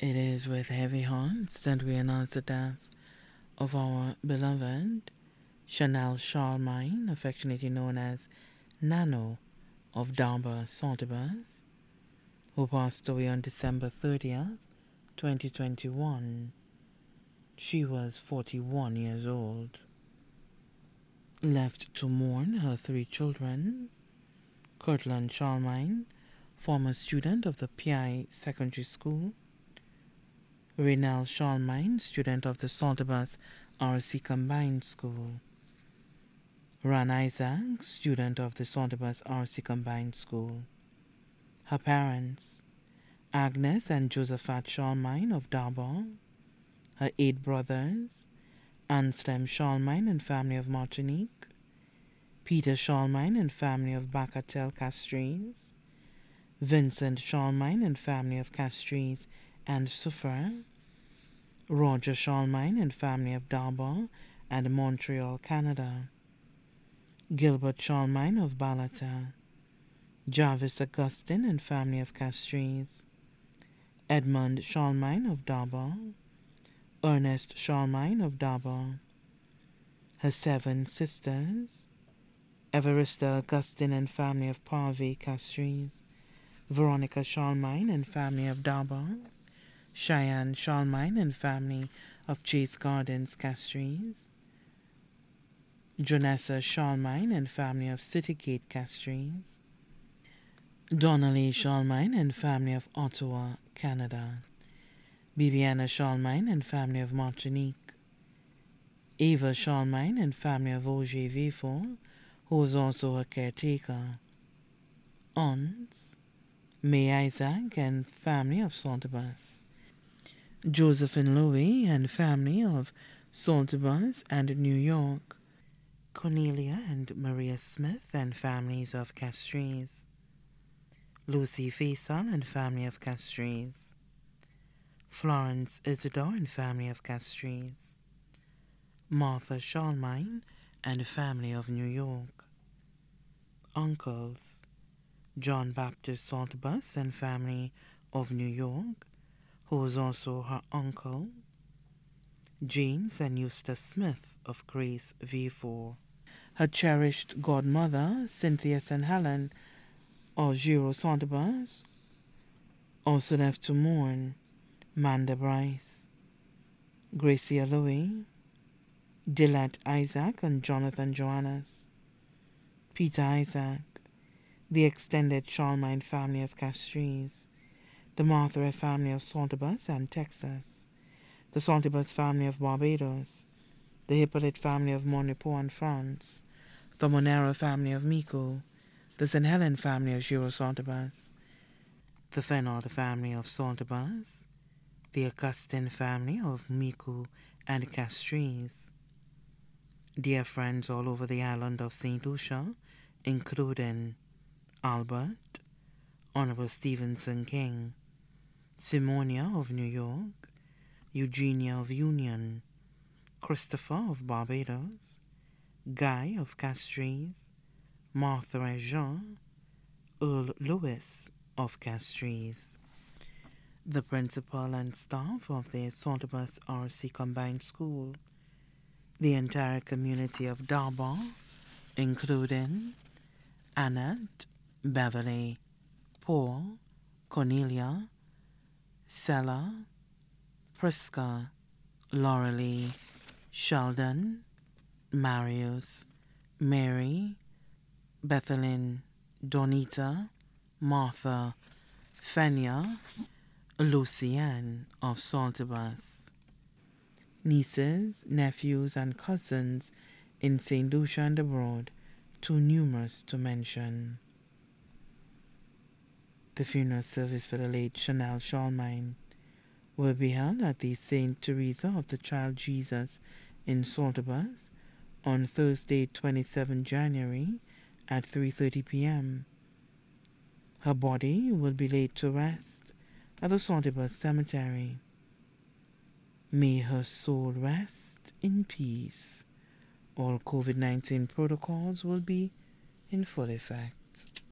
It is with heavy hearts that we announce the death of our beloved Shanell Charlemagne, affectionately known as Nano of Darba Saltibus, who passed away on December 30th, 2021. She was 41 years old. Left to mourn her three children, Kirtland Charlemagne, former student of the PI Secondary School, Raynell Charlemagne, student of the Saltibus RC Combined School, Ran Isaac, student of the Saltibus RC Combined School. Her parents, Agnes and Josephat Charlemagne of Darbar, her eight brothers, Anselm Charlemagne and family of Martinique, Peter Charlemagne and family of Bagatelle Castries, Vincent Charlemagne and family of Castries and Suffre, Roger Charlemagne and family of Darbar and Montreal, Canada, Gilbert Charlemagne of Balata, Jarvis Augustine and family of Castries, Edmund Charlemagne of Darbar, Ernest Charlemagne of Darbar, her seven sisters, Everista Augustine and family of Parvey Castries, Veronica Charlemagne and family of Darbar, Cheyenne Charlemagne and family of Chase Gardens Castries, Jonessa Charlemagne and family of Citygate Castries, Donnelly Charlemagne and family of Ottawa, Canada, Bibiana Charlemagne and family of Martinique, Eva Charlemagne and family of Auger Vieux Fort, who was also her caretaker, aunts, May Isaac and family of Saltibus, Josephine Louis and family of Saltibus and New York, Cornelia and Maria Smith and families of Castries, Lucy Faisal and family of Castries, Florence Isidore and family of Castries, Martha Charlemagne and family of New York, uncles, John Baptist Saltibus and family of New York, who was also her uncle, James and Eustace Smith of Grace V4. Her cherished godmother, Cynthia St. Helen of Giro Saltibus, also left to mourn Manda Bryce, Gracia Louis, Dillette Isaac and Jonathan Joannas, Peter Isaac, the extended Charlemagne family of Castries, the Martha family of Saltibus and Texas, the Saltibus family of Barbados, the Hippolyte family of Monaco and France, the Monero family of Micoud, the St. Helen family of Giro Saltibus, the Fenard family of Saltibus, the Augustine family of Micoud and Castries, dear friends all over the island of St. Lucia, including Albert, Honorable Stevenson King, Simonia of New York, Eugenia of Union, Christopher of Barbados, Guy of Castries, Martha and Jean, Earl Lewis of Castries. The principal and staff of the Saltibus RC Combined School, the entire community of Darbar, including Annette, Beverly, Paul, Cornelia, Sella, Priska, Laurelie, Sheldon, Marius, Mary, Bethelyn, Donita, Martha, Fenya, Lucienne of Saltibus, nieces, nephews, and cousins in St. Lucia and abroad, too numerous to mention. The funeral service for the late Shanell Charlemagne will be held at the St. Teresa of the Child Jesus in Saltibus on Thursday, 27 January at 3:30 p.m. Her body will be laid to rest at the Saltibus Cemetery. May her soul rest in peace. All COVID 19 protocols will be in full effect.